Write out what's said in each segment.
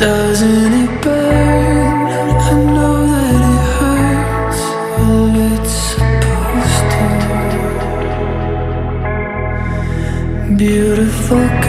Doesn't it burn? I know that it hurts. It's supposed to. Beautiful.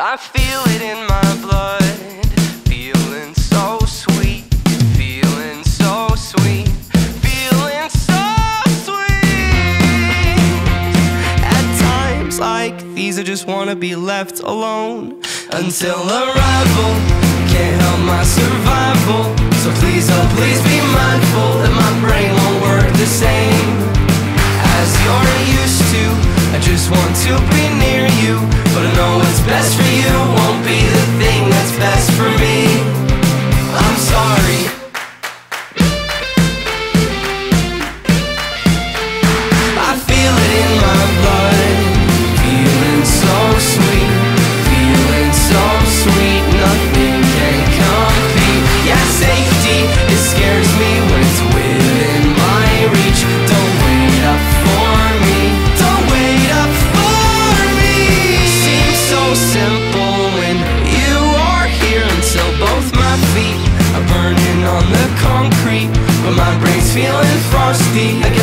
I feel it in my blood, feeling so sweet, feeling so sweet, feeling so sweet. At times like these, I just wanna be left alone until arrival. Can't help my survival, so please, oh please be mindful that my brain won't work the same as you're used to. I just want to be near you But I know what's best for you Won't be the thing that's best for me. I'm sorry.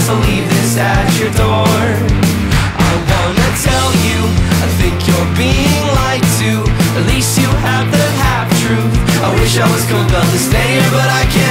guess leave this at your door. I wanna tell you, I think you're being lied to. At least you have the half-truth. I wish I was compelled to stay here, but I can't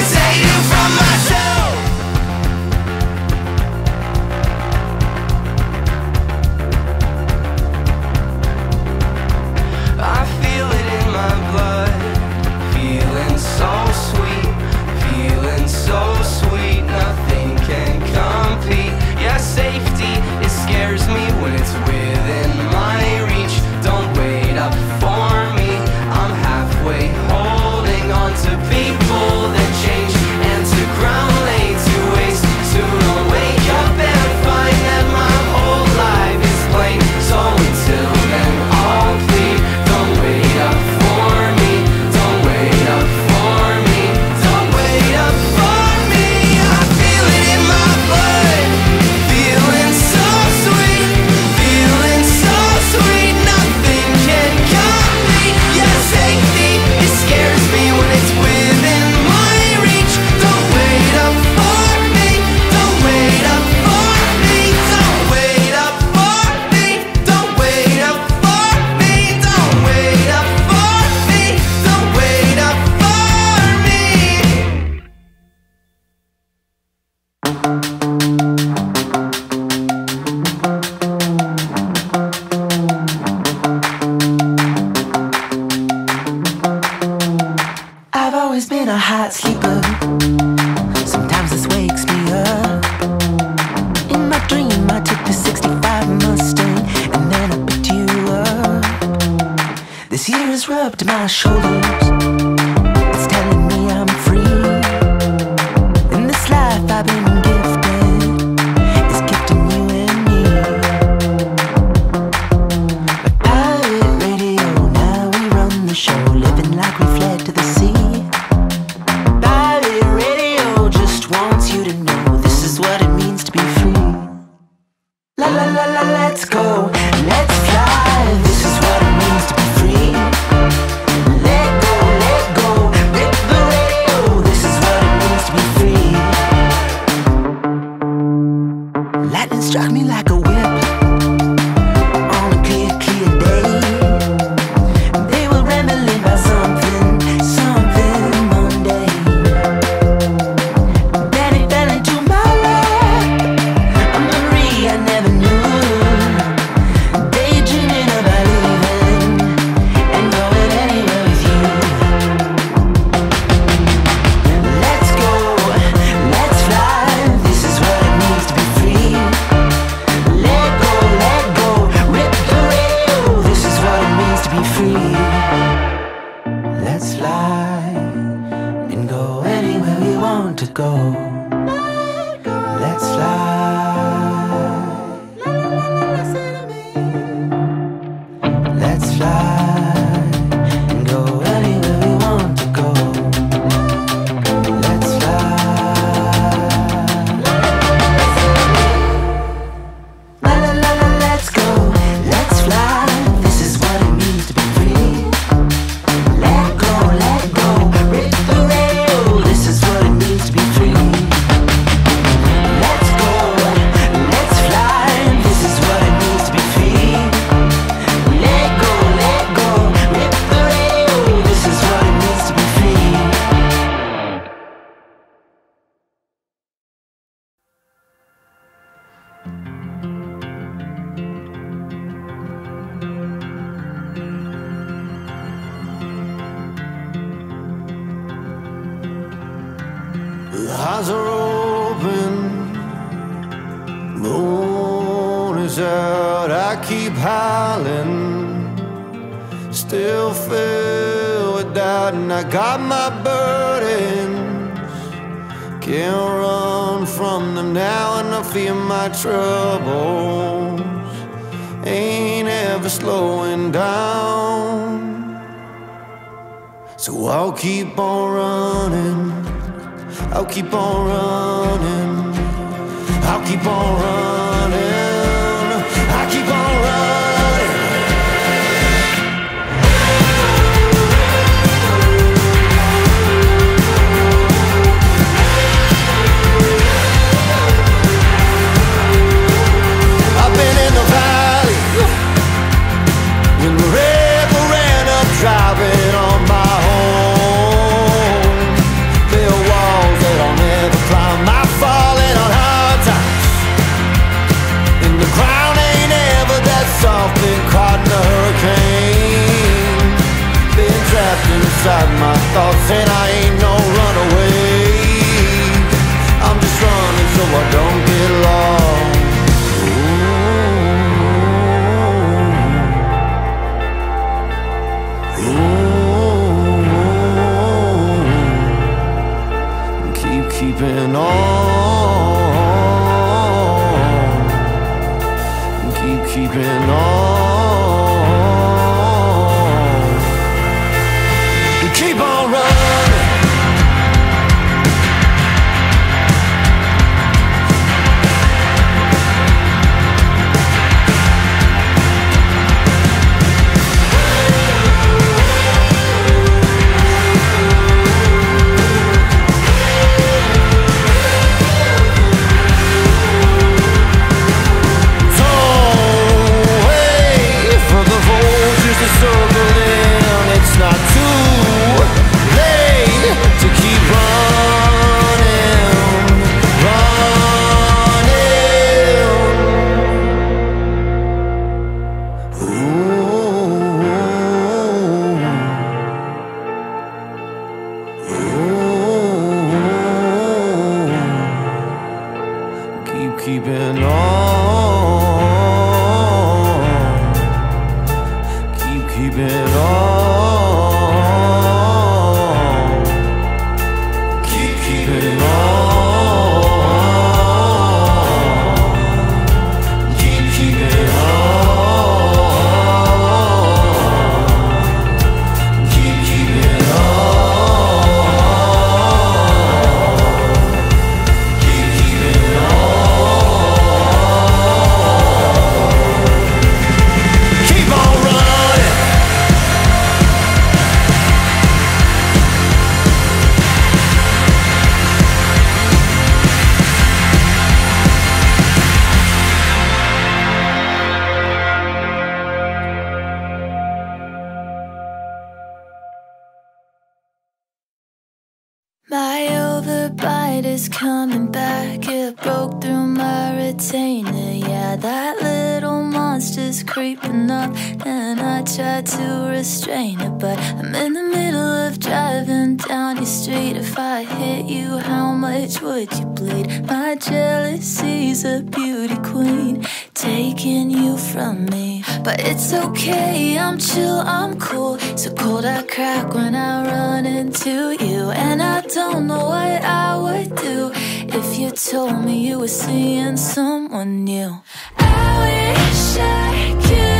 coming back. It broke through my retainer. Yeah, that little monster's creeping up, and I tried to restrain it. But I'm in the middle of driving down your street. If I hit you, how much would you bleed? My jealousy's a beauty queen, taking you from me. But it's okay, I'm chill, I'm cool. So cold I crack when I run into you. And I don't know what I would do if you told me you were seeing someone new. I wish I could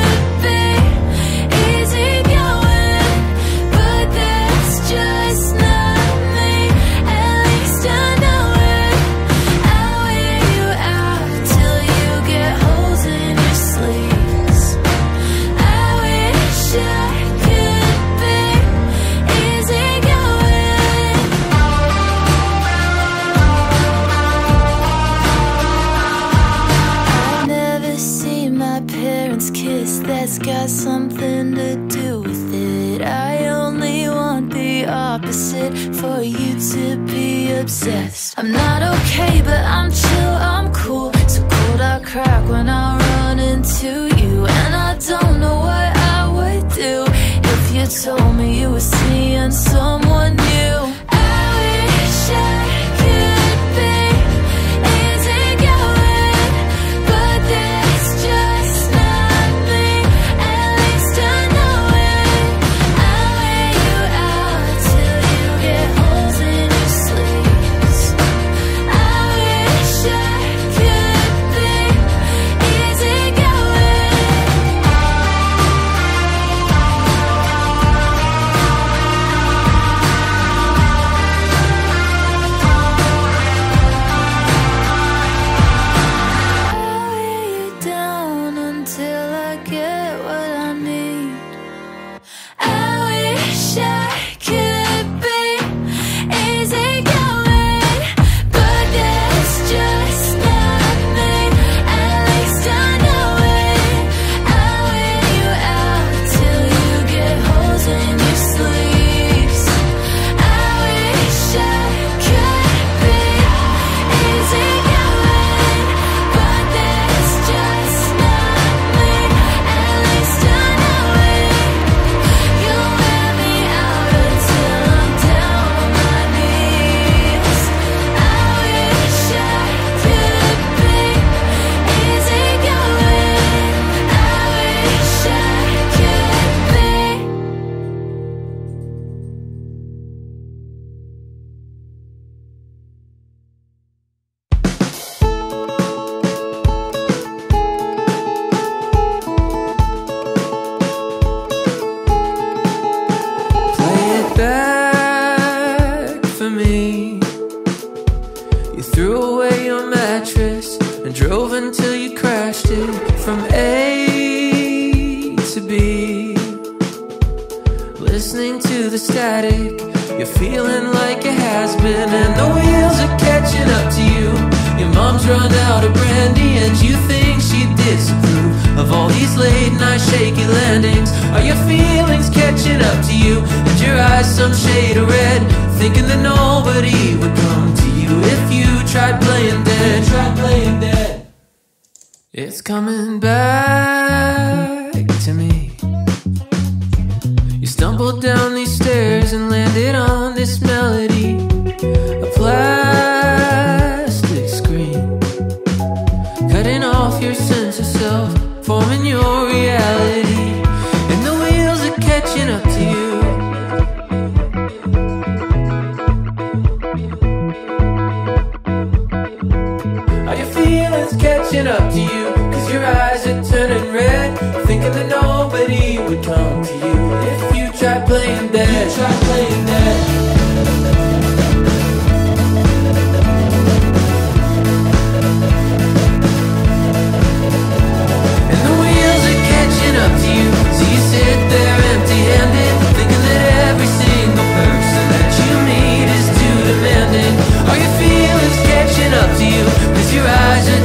obsessed. I'm not okay, but I'm chill, I'm cool. So cold I crack when I run into you. And I don't know what I would do if you told me you were seeing someone new. I wish I out of brandy, and you think she'd disapprove of all these late night shaky landings. Are your feelings catching up to you? And your eyes some shade of red, thinking that nobody would come to you if you tried playing dead. Tried playing dead. It's coming back to me. You stumbled down these stairs and landed on this melody. Forming your reality. And the wheels are catching up to you. Are your feelings catching up to you? Cause your eyes are turning red. Thinking that nobody would come to you if you tried playing dead. You tried playing dead. To you? Cause your eyes are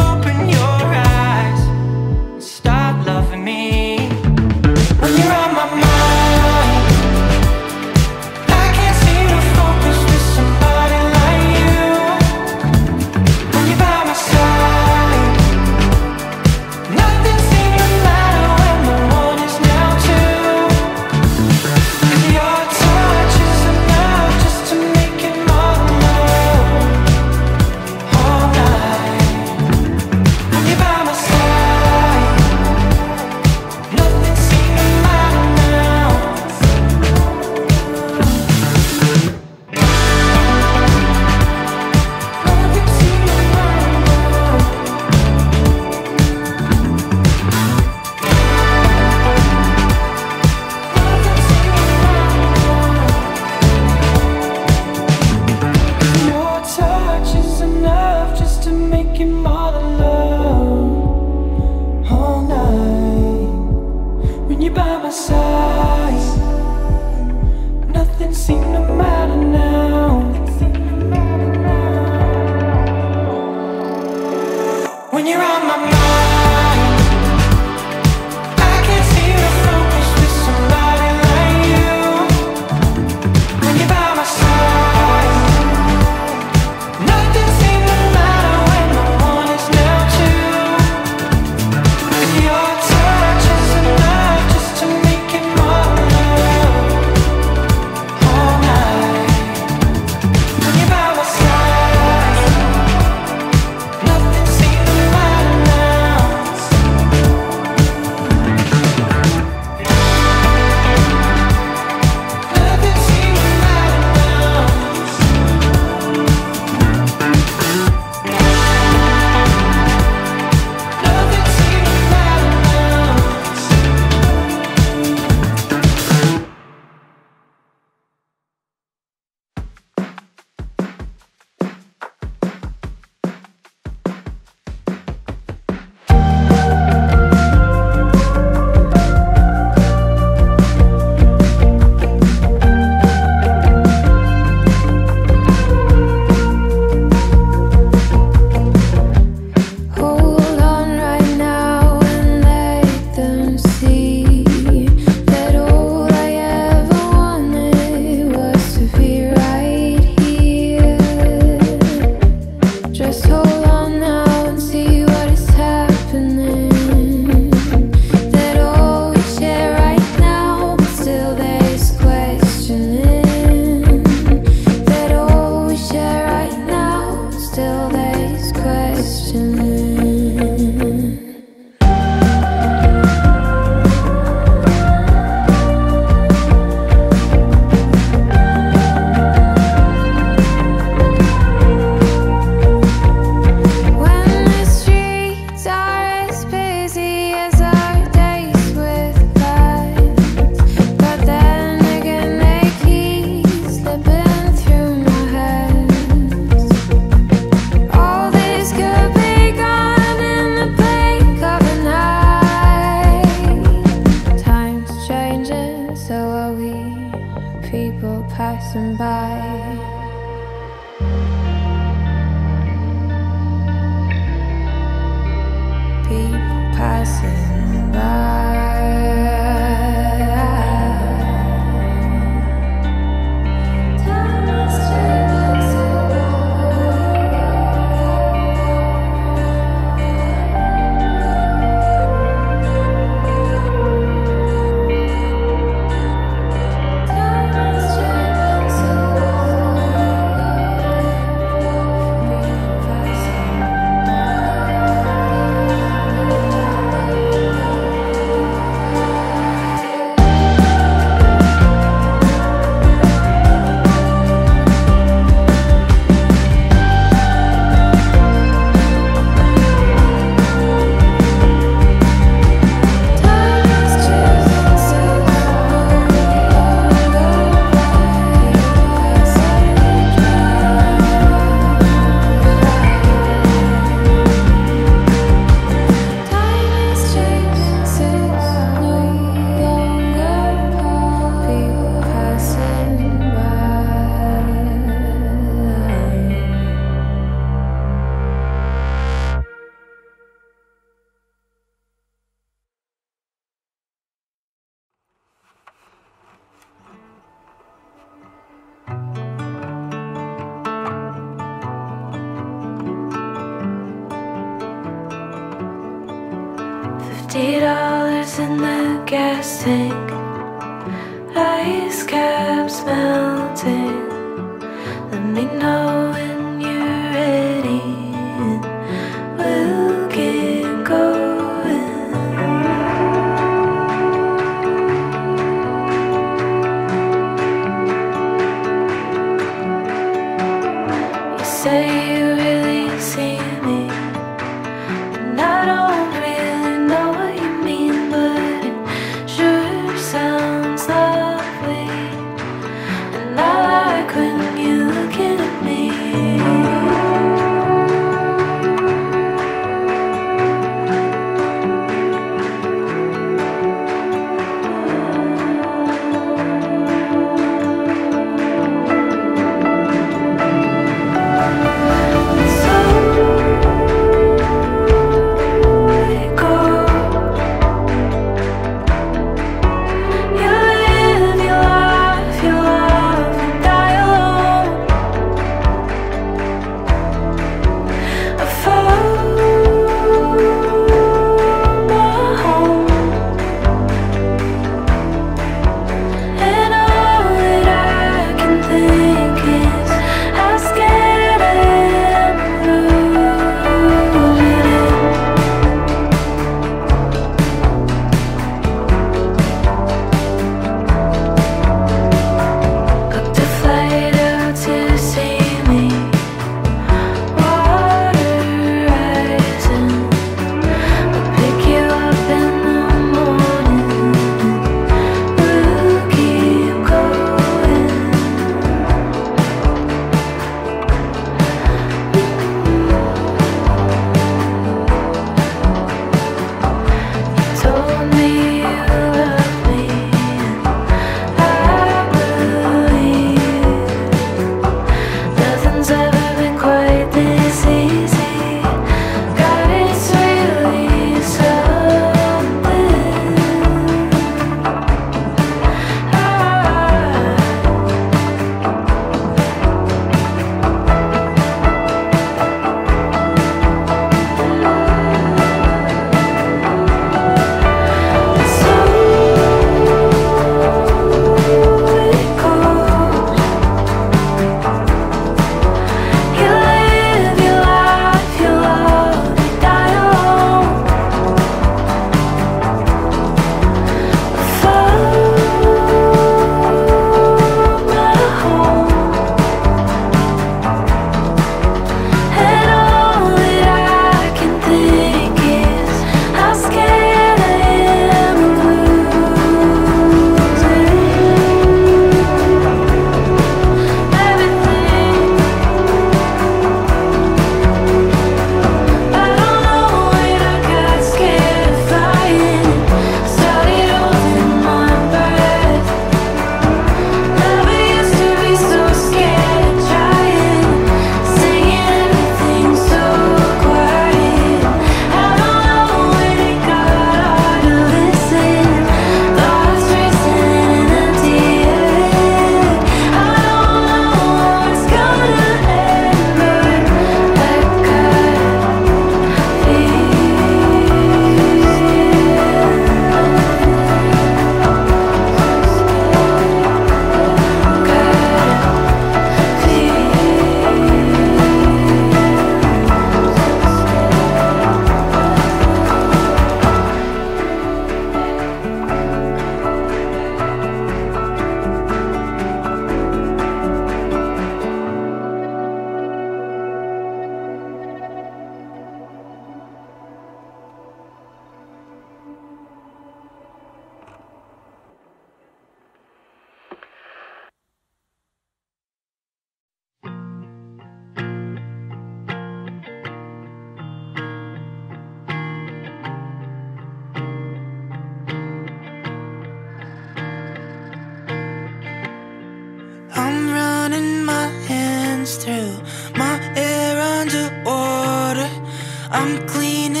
I'm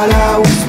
all I want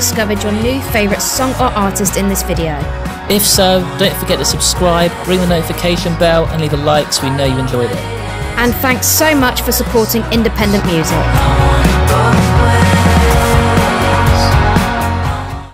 discovered your new favourite song or artist in this video. If so, don't forget to subscribe, ring the notification bell, and leave a like so we know you enjoyed it. And thanks so much for supporting independent music.